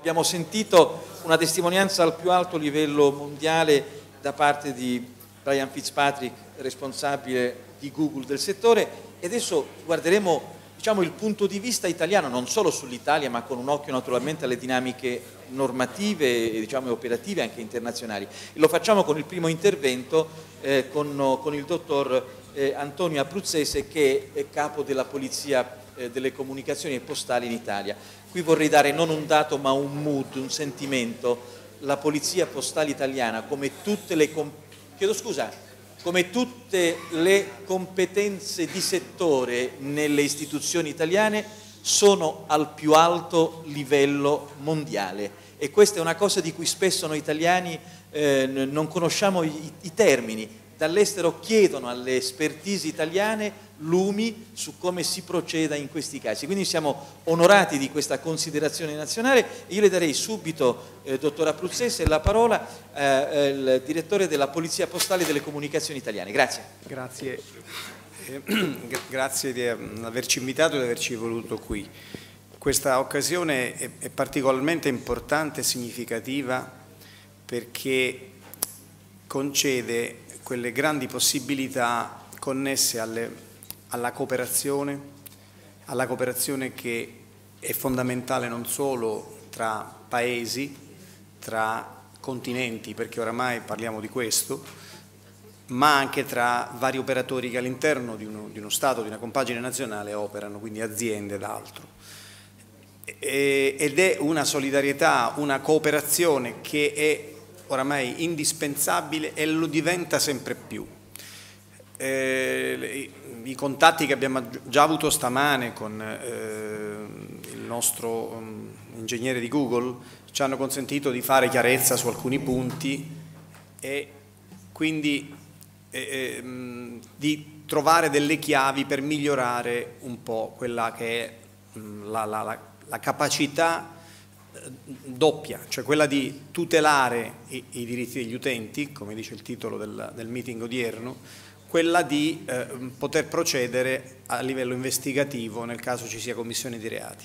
abbiamo sentito una testimonianza al più alto livello mondiale da parte di Brian Fitzpatrick, responsabile di Google del settore, e adesso guarderemo diciamo, il punto di vista italiano, non solo sull'Italia, ma con un occhio naturalmente alle dinamiche normative e diciamo, operative anche internazionali. E lo facciamo con il primo intervento eh, con, con, il dottor eh, Antonio Abruzzese che è capo della Polizia eh, delle Comunicazioni e Postali in Italia. Qui vorrei dare non un dato ma un mood, un sentimento. La Polizia Postale Italiana, come tutte le... Chiedo scusa, come tutte le competenze di settore nelle istituzioni italiane, sono al più alto livello mondiale e questa è una cosa di cui spesso noi italiani eh, non conosciamo i, i termini. Dall'estero chiedono alle expertise italiane lumi su come si proceda in questi casi. Quindi siamo onorati di questa considerazione nazionale. Io le darei subito, eh, dottor Abruzzese, la parola eh, al direttore della Polizia Postale delle Comunicazioni Italiane. Grazie. Grazie, eh, grazie di averci invitato e di averci voluto qui. Questa occasione è, è particolarmente importante e significativa perché concede quelle grandi possibilità connesse alle alla cooperazione, alla cooperazione che è fondamentale non solo tra paesi, tra continenti, perché oramai parliamo di questo, ma anche tra vari operatori che all'interno di, di uno, Stato, di una compagine nazionale operano, quindi aziende ed altro. E, ed è una solidarietà, una cooperazione che è oramai indispensabile e lo diventa sempre più. Eh, i contatti che abbiamo già avuto stamane con eh, il nostro um, ingegnere di Google ci hanno consentito di fare chiarezza su alcuni punti e quindi eh, eh, di trovare delle chiavi per migliorare un po' quella che è mh, la, la, la, la, capacità doppia, cioè quella di tutelare i, i, diritti degli utenti, come dice il titolo del, del meeting odierno, quella di eh, poter procedere a livello investigativo nel caso ci sia commissione di reati.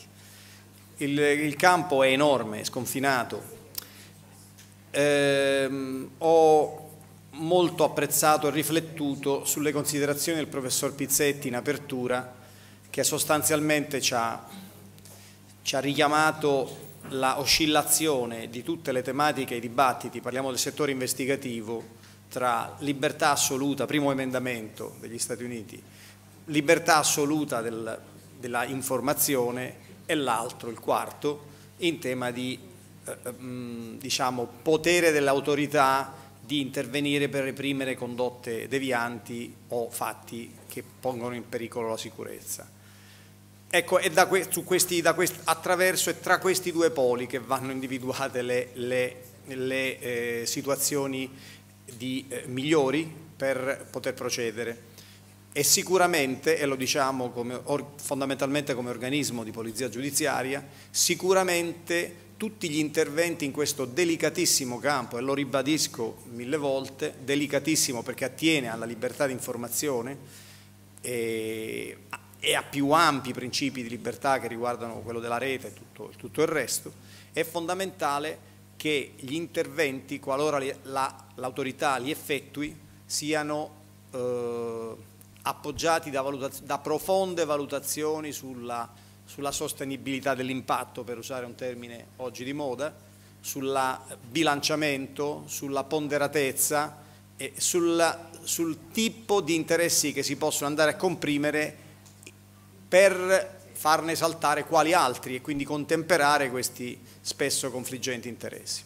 Il, il campo è enorme, sconfinato. Eh, ho molto apprezzato e riflettuto sulle considerazioni del professor Pizzetti in apertura che sostanzialmente ci ha, ci ha richiamato la oscillazione di tutte le tematiche e i dibattiti, parliamo del settore investigativo, tra libertà assoluta, primo emendamento degli Stati Uniti, libertà assoluta del, della informazione e l'altro, il quarto, in tema di eh, mm, diciamo, potere dell'autorità di intervenire per reprimere condotte devianti o fatti che pongono in pericolo la sicurezza. Ecco, è da que questi, da quest attraverso e tra questi due poli che vanno individuate le, le, le eh, situazioni di eh, migliori per poter procedere. E sicuramente, e lo diciamo come, or, fondamentalmente come organismo di polizia giudiziaria, sicuramente tutti gli interventi in questo delicatissimo campo, e lo ribadisco mille volte, delicatissimo perché attiene alla libertà di informazione e, e a più ampi principi di libertà che riguardano quello della rete e tutto, tutto il resto, è fondamentale che gli interventi, qualora l'autorità li effettui, siano eh, appoggiati da, da, profonde valutazioni sulla, sulla sostenibilità dell'impatto, per usare un termine oggi di moda, sul bilanciamento, sulla ponderatezza e sulla, sul tipo di interessi che si possono andare a comprimere per farne saltare quali altri e quindi contemperare questi spesso confliggenti interessi.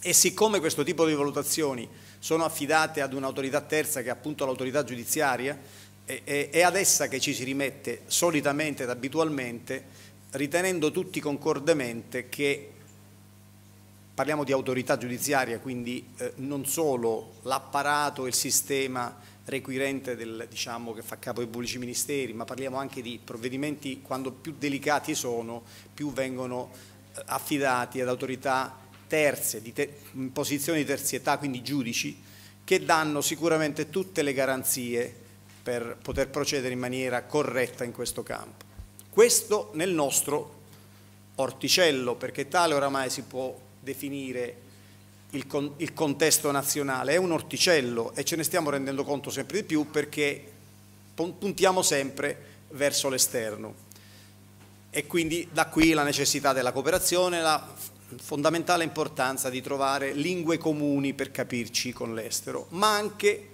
E siccome questo tipo di valutazioni sono affidate ad un'autorità terza che è appunto l'autorità giudiziaria, è ad essa che ci si rimette solitamente ed abitualmente, ritenendo tutti concordemente che parliamo di autorità giudiziaria, quindi eh, non solo l'apparato il sistema requirente del, diciamo, che fa capo ai pubblici ministeri, ma parliamo anche di provvedimenti quando più delicati sono, più vengono affidati ad autorità terze, di te, in posizioni di terzietà, quindi giudici, che danno sicuramente tutte le garanzie per poter procedere in maniera corretta in questo campo. Questo nel nostro orticello perché tale oramai si può definire il, con, il, contesto nazionale, è un orticello e ce ne stiamo rendendo conto sempre di più perché puntiamo sempre verso l'esterno. E quindi da qui la necessità della cooperazione, la fondamentale importanza di trovare lingue comuni per capirci con l'estero, ma anche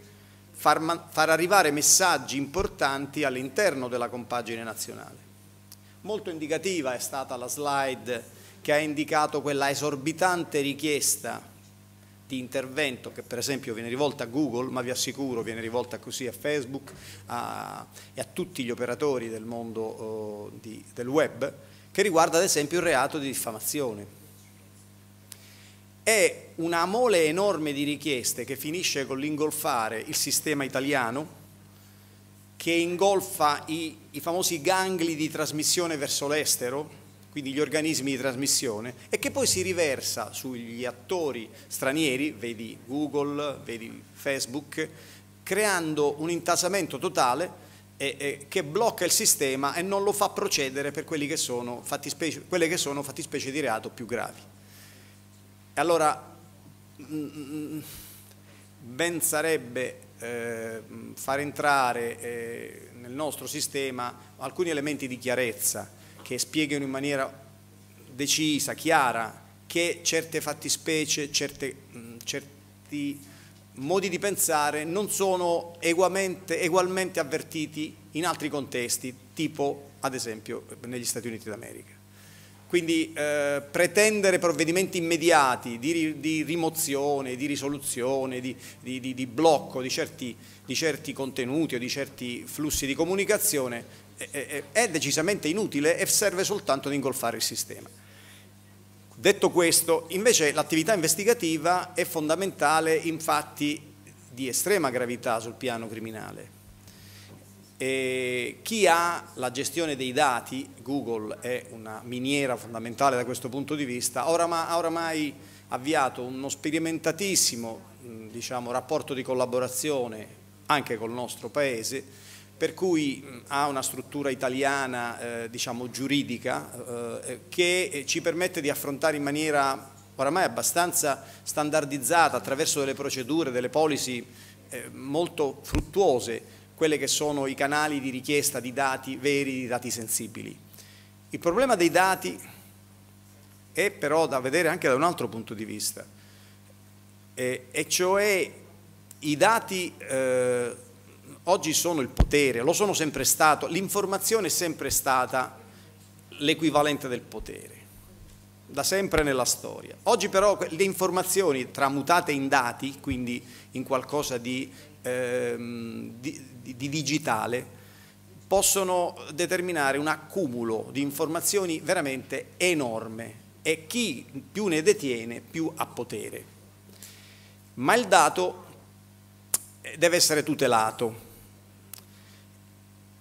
far, far arrivare messaggi importanti all'interno della compagine nazionale. Molto indicativa è stata la slide che ha indicato quella esorbitante richiesta di intervento che per esempio viene rivolta a Google, ma vi assicuro viene rivolta così a Facebook a, e a tutti gli operatori del mondo oh, di, del web, che riguarda ad esempio il reato di diffamazione. È una mole enorme di richieste che finisce con l'ingolfare il sistema italiano, che ingolfa i, i famosi gangli di trasmissione verso l'estero, quindi gli organismi di trasmissione, e che poi si riversa sugli attori stranieri, vedi Google, vedi Facebook, creando un intasamento totale eh, eh, che blocca il sistema e non lo fa procedere per che sono quelle che sono fattispecie di reato più gravi. E allora ben sarebbe eh, far entrare eh, nel nostro sistema alcuni elementi di chiarezza che spiegano in maniera decisa, chiara, che certe fattispecie, certe, mh, certi modi di pensare non sono ugualmente avvertiti in altri contesti, tipo ad esempio negli Stati Uniti d'America. Quindi eh, pretendere provvedimenti immediati di, di, rimozione, di risoluzione, di, di blocco di certi, di certi contenuti o di certi flussi di comunicazione è decisamente inutile e serve soltanto ad ingolfare il sistema. Detto questo, invece l'attività investigativa è fondamentale in fatti di estrema gravità sul piano criminale. E chi ha la gestione dei dati, Google è una miniera fondamentale da questo punto di vista, ha oramai avviato uno sperimentatissimo diciamo, rapporto di collaborazione anche col nostro Paese per cui ha una struttura italiana eh, diciamo giuridica eh, che ci permette di affrontare in maniera oramai abbastanza standardizzata attraverso delle procedure, delle policy eh, molto fruttuose quelli che sono i canali di richiesta di dati veri, di dati sensibili. Il problema dei dati è però da vedere anche da un altro punto di vista, e cioè i dati eh, oggi sono il potere, lo sono sempre stato, l'informazione è sempre stata l'equivalente del potere, da sempre nella storia. Oggi però le informazioni tramutate in dati, quindi in qualcosa di, ehm, di, di digitale, possono determinare un accumulo di informazioni veramente enorme e chi più ne detiene più ha potere. Ma il dato deve essere tutelato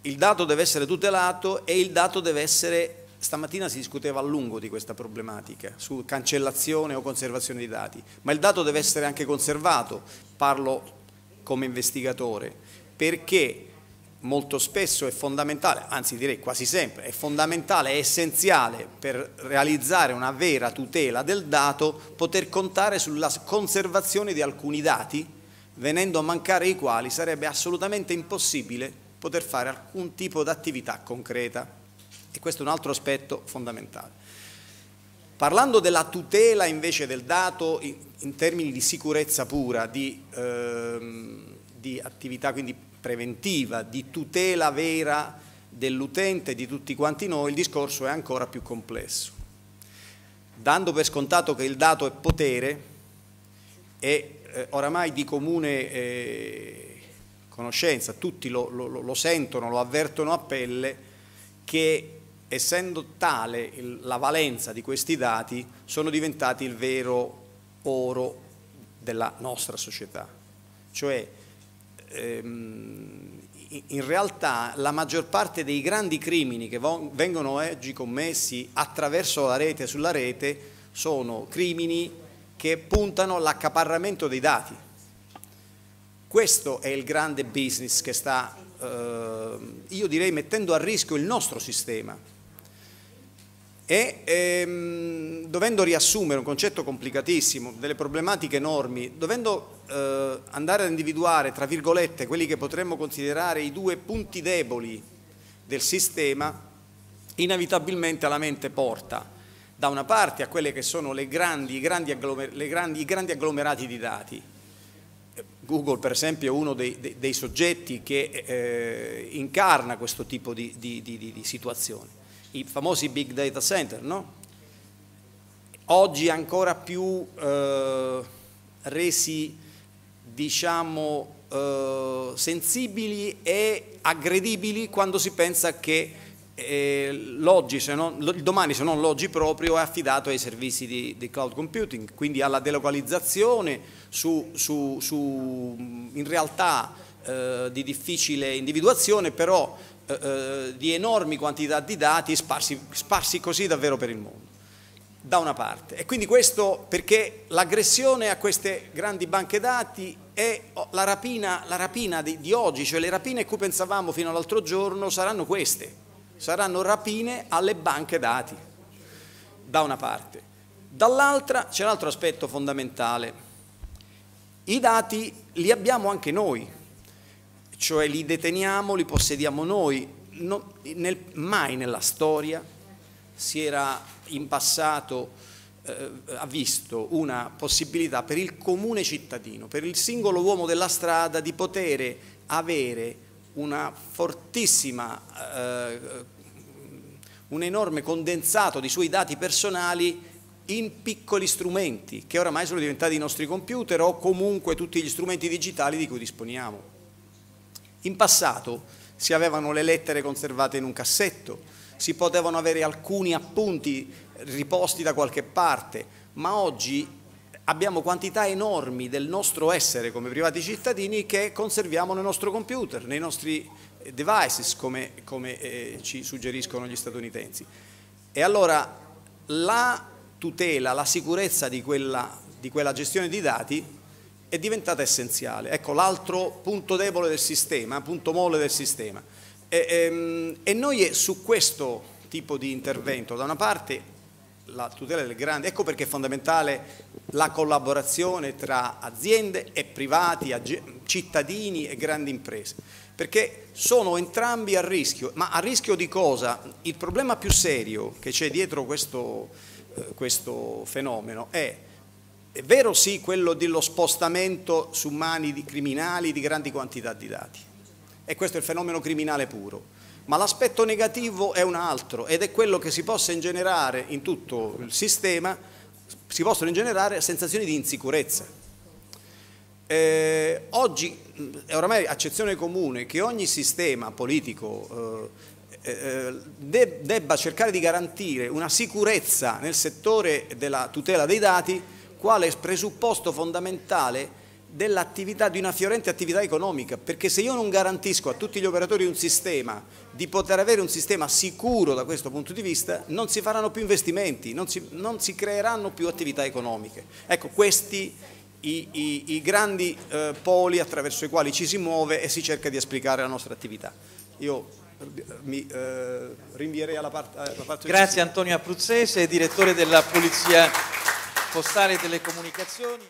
il dato deve essere tutelato e il dato deve essere, stamattina si discuteva a lungo di questa problematica, su cancellazione o conservazione dei dati, ma il dato deve essere anche conservato, parlo come investigatore, perché molto spesso è fondamentale, anzi direi quasi sempre, è fondamentale, è essenziale per realizzare una vera tutela del dato poter contare sulla conservazione di alcuni dati, venendo a mancare i quali sarebbe assolutamente impossibile poter fare alcun tipo di attività concreta e questo è un altro aspetto fondamentale. Parlando della tutela invece del dato in, in termini di sicurezza pura, di, ehm, di attività quindi preventiva, di tutela vera dell'utente di tutti quanti noi, il discorso è ancora più complesso. Dando per scontato che il dato è potere, è eh, oramai di comune eh, conoscenza, tutti lo, lo, lo sentono, lo avvertono a pelle, che essendo tale il, la valenza di questi dati sono diventati il vero oro della nostra società. Cioè, ehm, in realtà la maggior parte dei grandi crimini che vengono oggi commessi attraverso la rete sulla rete sono crimini che puntano all'accaparramento dei dati questo è il grande business che sta, eh, io direi, mettendo a rischio il nostro sistema. E ehm, dovendo riassumere un concetto complicatissimo, delle problematiche enormi, dovendo eh, andare ad individuare, tra virgolette, quelli che potremmo considerare i due punti deboli del sistema, inevitabilmente la mente porta da una parte a quelle che sono grandi, i, grandi grandi, i, grandi agglomerati di dati. Google per esempio è uno dei, dei, dei soggetti che eh, incarna questo tipo di, di, di situazioni i famosi big data center, no? oggi ancora più eh, resi diciamo eh, sensibili e aggredibili quando si pensa che eh, non, il domani se non l'oggi proprio è affidato ai servizi di, di cloud computing, quindi alla delocalizzazione su, su, su in realtà eh, di difficile individuazione, però eh, eh, di enormi quantità di dati sparsi, sparsi così davvero per il mondo da una parte. E quindi questo perché l'aggressione a queste grandi banche dati è la rapina, la rapina di, di, oggi, cioè le rapine a cui pensavamo fino all'altro giorno saranno queste, saranno rapine alle banche dati, da una parte. Dall'altra c'è un altro aspetto fondamentale, i dati li abbiamo anche noi, cioè li deteniamo, li possediamo noi. No, nel, mai nella storia si era in passato eh, visto una possibilità per il comune cittadino, per il singolo uomo della strada di poter avere una fortissima, eh, un enorme condensato di suoi dati personali in piccoli strumenti che oramai sono diventati i nostri computer o comunque tutti gli strumenti digitali di cui disponiamo. In passato si avevano le lettere conservate in un cassetto, si potevano avere alcuni appunti riposti da qualche parte, ma oggi abbiamo quantità enormi del nostro essere come privati cittadini che conserviamo nel nostro computer, nei nostri devices, come, come eh, ci suggeriscono gli statunitensi. E allora la tutela, la sicurezza di quella, di quella gestione di dati è diventata essenziale. Ecco l'altro punto debole del sistema, punto molle del sistema. E, ehm, e, noi su questo tipo di intervento, da una parte la tutela del grande, ecco perché è fondamentale la collaborazione tra aziende e privati, cittadini e grandi imprese, perché sono entrambi a rischio, ma a rischio di cosa? Il problema più serio che c'è dietro questo, eh, questo fenomeno è è vero sì quello dello spostamento su mani di criminali di grandi quantità di dati e questo è il fenomeno criminale puro, ma l'aspetto negativo è un altro ed è quello che si possa ingenerare in tutto il sistema, si possono ingenerare sensazioni di insicurezza. Eh, oggi è oramai accezione comune che ogni sistema politico eh, eh, debba cercare di garantire una sicurezza nel settore della tutela dei dati quale presupposto fondamentale dell'attività, di una fiorente attività economica, perché se io non garantisco a tutti gli operatori di un sistema di poter avere un sistema sicuro da questo punto di vista, non si faranno più investimenti, non si, non si creeranno più attività economiche. Ecco, questi i, i, i grandi eh, poli attraverso i quali ci si muove e si cerca di esplicare la nostra attività. Io mi eh, rinvierei alla parte, alla parte Grazie Antonio Abruzzese, direttore della Polizia postale e telecomunicazioni.